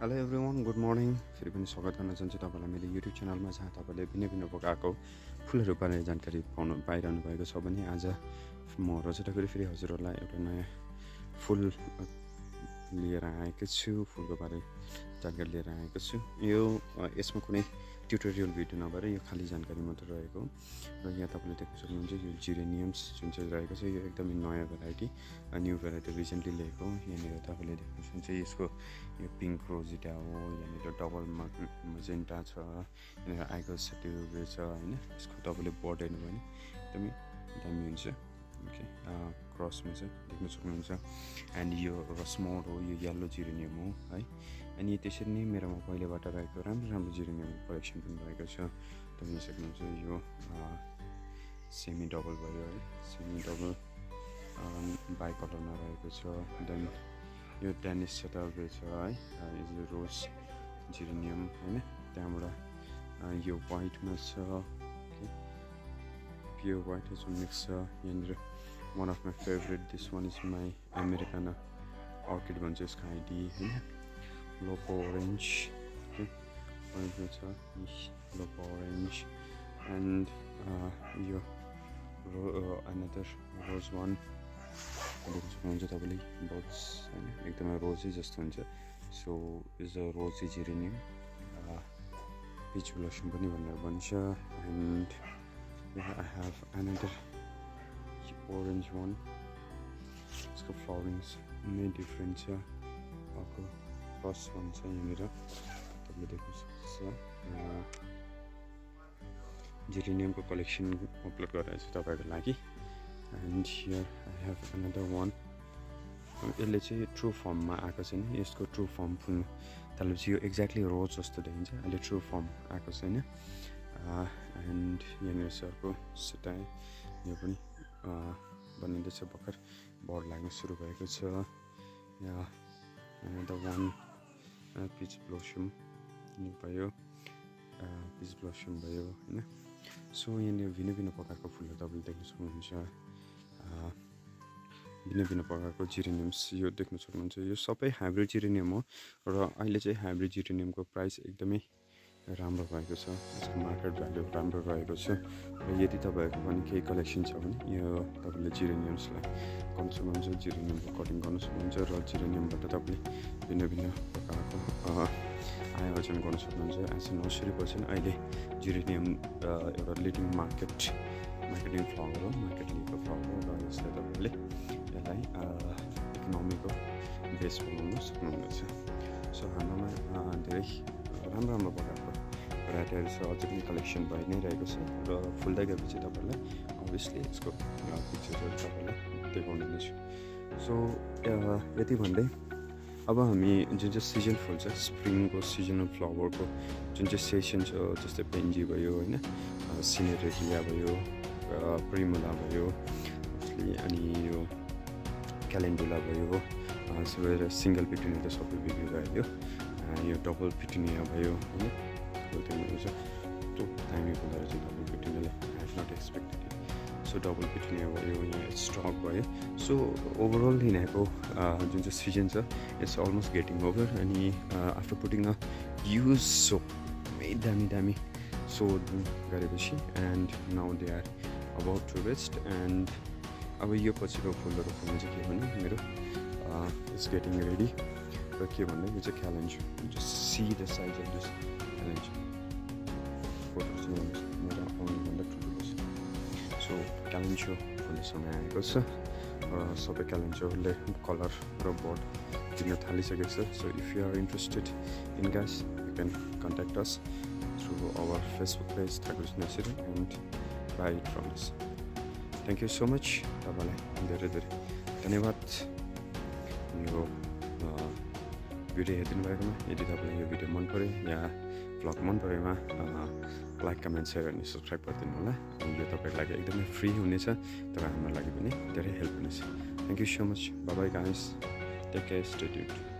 Hello everyone good morning फेरि पनि स्वागत गर्न चाहन्छु तपाईँलाई मेरो युट्युब च्यानलमा जहाँ तपाईँले भिन्न भिन्न प्रकारको फुलहरू बारे जानकारी पाउनु पाइरहनु भएको छ भने आज म रचेटाखेरि फेरि हजुरहरूलाई एउटा नयाँ फुल लिएर आएको छु फुलको बारे जानकारी लिएर आएको छु। यो यसमा कुनै ट्युटोरियल भिडियो नभएर यो खालि जानकारी मात्र रहेको र यहाँ तपाईँले देख्न सक्नुहुन्छ यो जिरेनियम्स जुन चाहिँ रहेको छ यो एकदमै नयाँ भेराइटी न्यू भेराइटी रिसेन्टली ल्याएको यहाँनिर तपाईँले देख्न सक्नुहुन्छ यसको यो पिङ्क रोजिटा हो यहाँनिर डबल मजेन्टा छ यहाँनिर आइगल सेटिभे छ होइन? यसको तपाईँले हेर्नुभयो भने एकदमै दामी हुन्छ। ओके क्रसमा चाहिँ देख्न सक्नुहुन्छ एन्ड यो रसमोड हो यो यल्लो जिरेनियम हो है? अनि त्यसरी नै मेरोमा पहिलेबाट रहेको राम्रो राम्रो जिरेनियम कलेक्सन पनि रहेको छ तपाईँ सक्नुहुन्छ यो सेमी डबल भयो है सेमी डबल बाई कलरमा रहेको छ देन यो टेनिस सेटअपे छ है यो रोज जिरेनियम होइन त्यहाँबाट यो वाइटमा छ प्योर वाइट छ मिक्स छ यहाँनिर one of my favourite this one is my American orchid भन्छ यसको आइडी होइन लोको ओरेन्ज ओरेन्जमा छ लोको ओरेन्ज एन्ड यो रो अनदर रोज वान देख्न सक्नुहुन्छ तपाईँले बर्ड्स होइन एकदमै रोजी जस्तो हुन्छ so is a rosy geranium peach blossom पनि भनेर भन्छ and I have another orange one यसको फ्लावरिङ्स नै डिफ्रेन्ट छ अर्को फर्स्ट वान छ यहाँनिर तपाईँले देख्न सक्नुहुन्छ जेरिनियमको कलेक्सन अपलोड गरेर छु तपाईँहरूको लागि and here I have another one यसले चाहिँ ट्रु फर्ममा आएको छैन यसको ट्रु फर्म फुल त्यसले यो एक्ज्याक्टली रोज जस्तो देखिन्छ अहिले ट्रु फर्म आएको छैन एन्ड यहाँनिर अर्को सेटाए यो पनि बनिँदैछ भर्खर। बर्ड लाग्न सुरु भएको छ। द वान पिच ब्लोसम भयो। पिच ब्लोसम भयो होइन? सो यहाँनिर भिन्न भिन्न प्रकारको फुलहरू तपाईँले देख्न सक्नुहुन्छ। भिन्न भिन्न प्रकारको जिरेनियम्स यो देख्न सक्नुहुन्छ। यो सबै हाइब्रिड जिरेनियम हो र अहिले चाहिँ हाइब्रिड जिरेनियमको प्राइस एकदमै राम्रो भएको छ यसको मार्केट भ्याल्यु राम्रो रहेको छ। र यदि तपाईँहरूको पनि केही कलेक्सन छ भने यो तपाईँले जिरेनियम्सलाई गर्नु सक्नुहुन्छ जिरेनियमको कटिङ गर्नु सक्नुहुन्छ र जिरेनियमबाट तपाईँले भिन्न भिन्न प्रकारको आय गर्नु सक्नुहुन्छ। एज अ नर्सरी पर्सन अहिले जिरेनियम एउटा लिडिङ मार्केट मार्केटिङ फ्लावर हो मार्केट लिएको फ्लावर हो र यसलाई तपाईँले यसलाई इकोनोमीको बेस बनाउन सक्नुहुनेछ। सो हाम्रोमा धेरै राम्रो राम्रो प्रकारको भेराइटीहरू छ अझै पनि कलेक्सन भइ नै रहेको छ र फुल्दै गएपछि तपाईँलाई अभियसली यसको पिक्चर्सहरू तपाईँलाई देखाउने नै छु सो यति भन्दै अब हामी जुन चाहिँ सिजन फुल छ स्प्रिङको सिजनल फ्लावरको जुन चाहिँ सेसन छ जस्तै पेन्जी भयो होइन सिनेरेरिया भयो प्रिमुला भयो अनि यो क्यालेन्डुला भयो सबै सिङ्गल पिटुनिया त सबै बिक्री भयो यो डबल पिटुनिया भयो होइन। त्यहाँनिर चाहिँ यस्तो दामी हुँदो रहेछ double पिटुनियालाई I not expected so double petunia भयो यहाँ स्टक भयो। सो ओभरअल यिनीहरूको जुन चाहिँ सिजन छ इट्स अलमोस्ट गेटिङ ओभर अनि after putting a use so एकदमै दामी दामी सो गरेपछि and now they are about to rest and अब यो पछिको फुलहरू फुल्नु चाहिँ के भने मेरो इट्स गेटिङ रेडी र के भन्दा यो चाहिँ kalanchoe just see the size of this kalanchoe photo मेरो आउनुभन्दा ठुलो सो क्यालेन्चो फुल्ने समय आएको छ र सबै क्यालेन्चोहरूले कलर र बोर्ड दिन थालिसकेको छ so if you are interested in guys you can contact us through our Facebook page Thakur nursery and bye from thank you so much तपाईँलाई धेरै धेरै धन्यवाद यो भिडियो हेरिदिनु भएकोमा यदि तपाईँलाई यो भिडियो मन पऱ्यो या भ्लग मन परेमा लाइक कमेन्ट सेयर अनि सब्सक्राइब गरिदिनु होला यो तपाईँको लागि एकदमै फ्री हुनेछ तर हाम्रो लागि पनि धेरै हेल्प हुनेछ thank you so much bye bye guys take care stay tuned